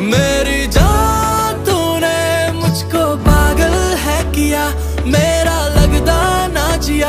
मेरी जान तूने मुझको पागल है किया। मेरे